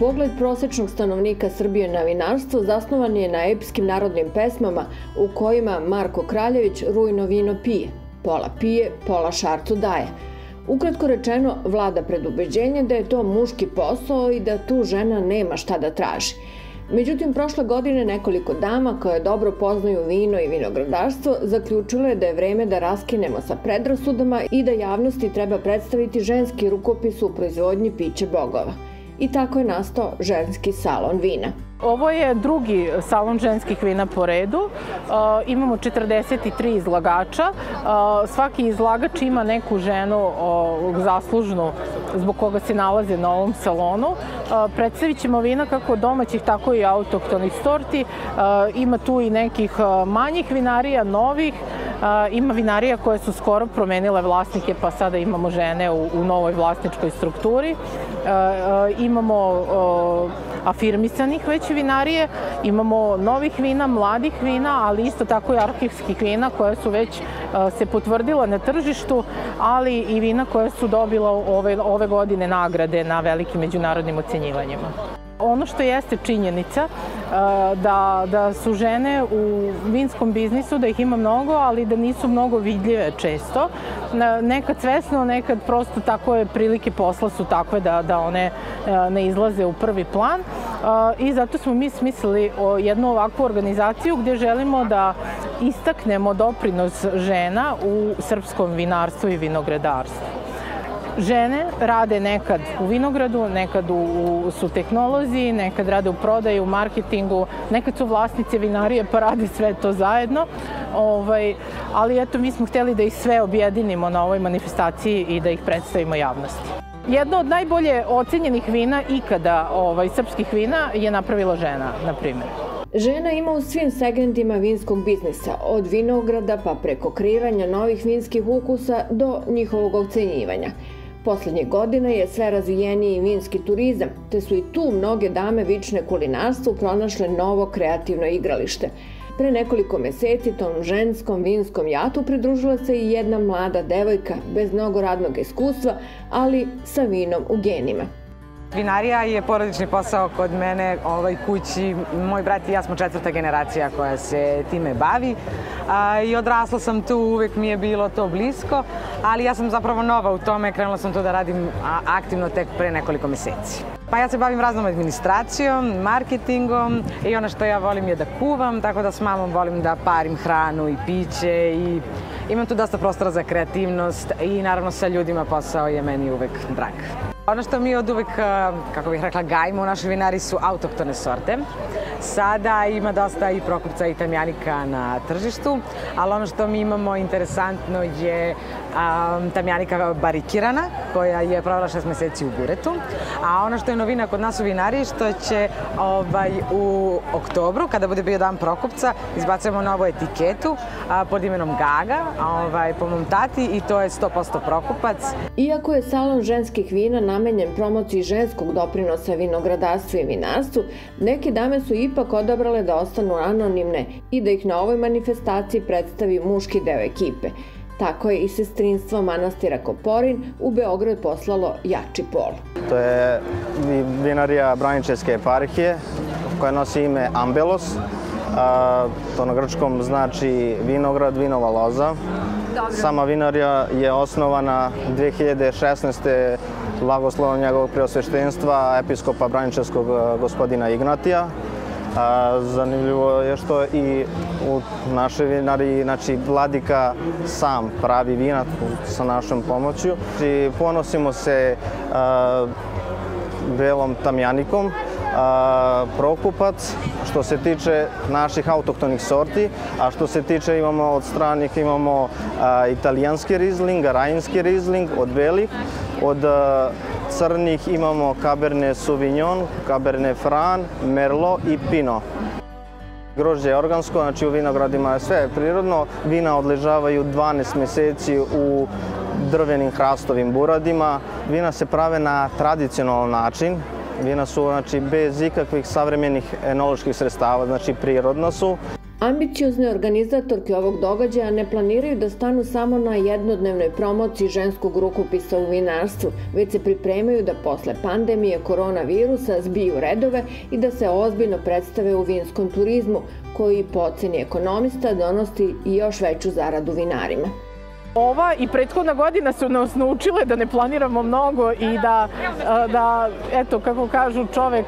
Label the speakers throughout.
Speaker 1: Pogled prosečnog stanovnika Srbije na vinarstvo zasnovan je na epskim narodnim pesmama u kojima Marko Kraljević rujno vino pije. Pola pije, pola šarcu daje. Ukratko rečeno, vlada predubeđenje da je to muški posao i da tu žena nema šta da traži. Međutim, prošle godine nekoliko dama koje dobro poznaju vino i vinogradarstvo zaključilo je da je vreme da raskinemo sa predrasudama i da javnosti treba predstaviti ženski rukopis u proizvodnji piće bogova. I tako je nastao ženski salon vina.
Speaker 2: Ovo je drugi salon ženskih vina po redu. Uh, imamo 43 izlagača. Uh, svaki izlagač ima neku ženu uh, zaslužnu zbog koga se nalaze na ovom salonu. Predstavit ćemo vina kako domaćih, tako i autoktonih sorti. Ima tu i nekih manjih vinarija, novih. Ima vinarija koje su skoro promenile vlasnike, pa sada imamo žene u, u novoj vlasničkoj strukturi. Imamo afirmisanih već vinarije, imamo novih vina, mladih vina, ali isto tako i arhivskih vina koje su već se potvrdila na tržištu, ali i vina koje su dobila ove, ove godine nagrade na velikim međunarodnim ocenjivanjima. Ono što jeste činjenica da, da su žene u vinskom biznisu, da ih ima mnogo, ali da nisu mnogo vidljive često. Nekad svesno, nekad prosto tako je prilike posla su takve da, da one ne izlaze u prvi plan. I zato smo mi smislili jednu ovakvu organizaciju gde želimo da istaknemo doprinos žena u srpskom vinarstvu i vinogradarstvu. Žene rade nekad u vinogradu, nekad u, u, su tehnolozi, nekad rade u prodaju, u marketingu, nekad su vlasnice vinarije pa rade sve to zajedno. Ovaj, ali eto, mi smo hteli da ih sve objedinimo na ovoj manifestaciji i da ih predstavimo javnosti. Jedno od najbolje ocenjenih vina ikada, ovaj, srpskih vina, je napravila žena, na primjer.
Speaker 1: Žena ima u svim segmentima vinskog biznisa, od vinograda pa preko kreiranja novih vinskih ukusa do njihovog ocenjivanja. Poslednje godine je sve razvijeniji vinski turizam, te su i tu mnoge dame vične kulinarstvu pronašle novo kreativno igralište. Pre nekoliko meseci tom ženskom vinskom jatu pridružila se i jedna mlada devojka bez mnogo radnog iskustva, ali sa vinom u genima.
Speaker 3: Vinarija je porodični posao kod mene ovaj, kući. Moj brat i ja smo četvrta generacija koja se time bavi a, i odrasla sam tu, uvek mi je bilo to blisko, ali ja sam zapravo nova u tome, krenula sam to da radim aktivno tek pre nekoliko meseci. Pa ja se bavim raznom administracijom, marketingom i ono što ja volim je da kuvam, tako da s mamom volim da parim hranu i piće i imam tu dosta prostora za kreativnost i naravno sa ljudima posao je meni uvek drag. Ono što mi od uvek, kako bih rekla, gajimo u našoj vinari su autoktone sorte. Sada ima dosta i prokupca i tamjanika na tržištu, ali ono što mi imamo interesantno je tamjanika barikirana, koja je provela šest meseci u buretu. A ono što je novina kod nas u vinari, što će ovaj, u oktobru, kada bude bio dan prokupca, izbacujemo novu etiketu a, pod imenom Gaga, ovaj, po mom tati, i to je 100% prokupac.
Speaker 1: Iako je salon ženskih vina namenjen promociji ženskog doprinosa vinogradarstvu i vinarstvu, neke dame su ipak odabrale da ostanu anonimne i da ih na ovoj manifestaciji predstavi muški deo ekipe. Tako je i sestrinstvo manastira Koporin u Beograd poslalo jači pol.
Speaker 4: To je vinarija Braničevske eparhije koja nosi ime Ambelos. A, to na grčkom znači vinograd, vinova loza. Sama vinarija je osnovana 2016. blagoslovom njegovog preosveštenstva episkopa Braničevskog gospodina Ignatija A, zanimljivo je što i u našoj vinari, znači vladika sam pravi vina sa našom pomoću. Znači, ponosimo se a, belom tamjanikom, a, prokupac, što se tiče naših autoktonih sorti, a što se tiče imamo od stranih imamo a, italijanski rizling, rajinski rizling od belih, od a, crnih imamo Cabernet Sauvignon, Cabernet Franc, Merlot i Pinot. Grožđe je organsko, znači u vinogradima je sve prirodno. Vina odležavaju 12 meseci u drvenim hrastovim buradima. Vina se prave na tradicionalan način. Vina su znači, bez ikakvih savremenih enoloških sredstava, znači prirodna su.
Speaker 1: Ambiciozne organizatorke ovog događaja ne planiraju da stanu samo na jednodnevnoj promociji ženskog rukopisa u vinarstvu, već se pripremaju da posle pandemije koronavirusa zbiju redove i da se ozbiljno predstave u vinskom turizmu, koji po oceni ekonomista donosti i još veću zaradu vinarima.
Speaker 2: Ova i prethodna godina su nas naučile da ne planiramo mnogo i da, da eto, kako kažu, čovek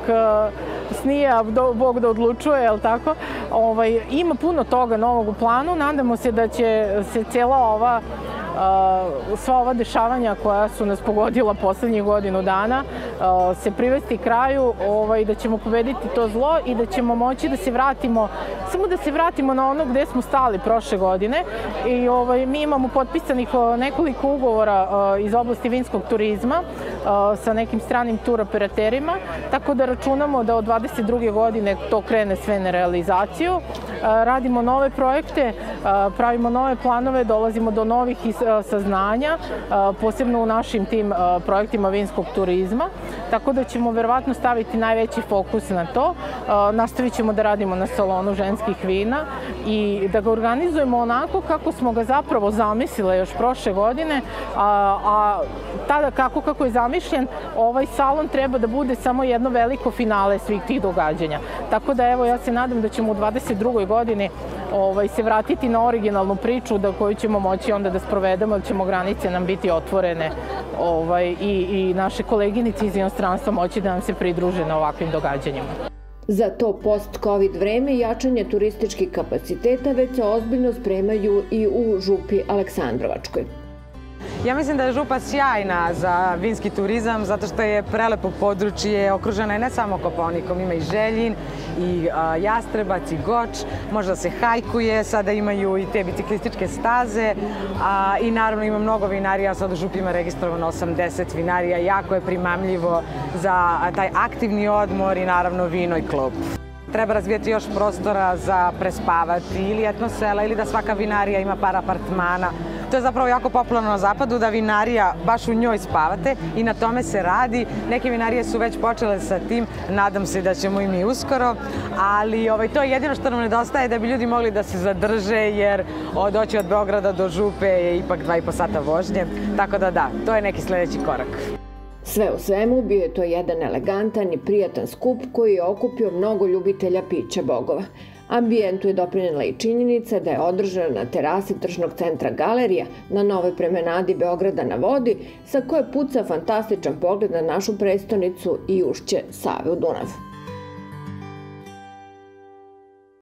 Speaker 2: snije, a Bog da odlučuje, je tako? Ovaj, ima puno toga novog u planu, nadamo se da će se cijela ova sva ova dešavanja koja su nas pogodila poslednjih godinu dana se privesti kraju, ovaj, da ćemo pobediti to zlo i da ćemo moći da se vratimo, samo da se vratimo na ono gde smo stali prošle godine i ovaj, mi imamo potpisanih nekoliko ugovora iz oblasti vinskog turizma sa nekim stranim tur operaterima, tako da računamo da od 22. godine to krene sve na realizaciju. Radimo nove projekte, pravimo nove planove, dolazimo do novih saznanja, posebno u našim tim projektima vinskog turizma, tako da ćemo verovatno staviti najveći fokus na to. Nastavit ćemo da radimo na salonu ženskih vina i da ga organizujemo onako kako smo ga zapravo zamislile još prošle godine, a, a tada kako, kako je zamišljen, ovaj salon treba da bude samo jedno veliko finale svih tih događanja. Tako da evo ja se nadam da ćemo u 22. godini ovaj, se vratiti na originalnu priču da koju ćemo moći onda da sprovedemo, da ćemo granice nam biti otvorene ovaj, i, i naše koleginice iz inostranstva moći da nam se pridruže na ovakvim događanjima.
Speaker 1: Za to post-covid vreme jačanje turističkih kapaciteta već se ozbiljno spremaju i u župi Aleksandrovačkoj.
Speaker 3: Ja mislim da je Župa sjajna za vinski turizam zato što je prelepo područje, okružena je ne samo Koponikom, ima i Željin, i Jastrebac, i Goč, možda se hajkuje, sada imaju i te biciklističke staze a, i naravno ima mnogo vinarija, sad u Župi ima registrovano 80 vinarija, jako je primamljivo za taj aktivni odmor i naravno vino i klub. Treba razvijeti još prostora za prespavati ili etno sela ili da svaka vinarija ima par apartmana To je zapravo jako popularno na zapadu da vinarija baš u njoj spavate i na tome se radi. Neke vinarije su već počele sa tim, nadam se da ćemo i mi uskoro, ali ovaj, to je jedino što nam nedostaje da bi ljudi mogli da se zadrže jer doći od Beograda do Župe je ipak dva i po sata vožnje, tako da da, to je neki sledeći korak.
Speaker 1: Sve u svemu bio je to jedan elegantan i prijatan skup koji je okupio mnogo ljubitelja pića bogova. Ambijentu je doprinjela i činjenica da je održana na terasi tržnog centra Galerija na novoj premenadi Beograda na vodi, sa koje puca fantastičan pogled na našu prestonicu i ušće Save u Dunav.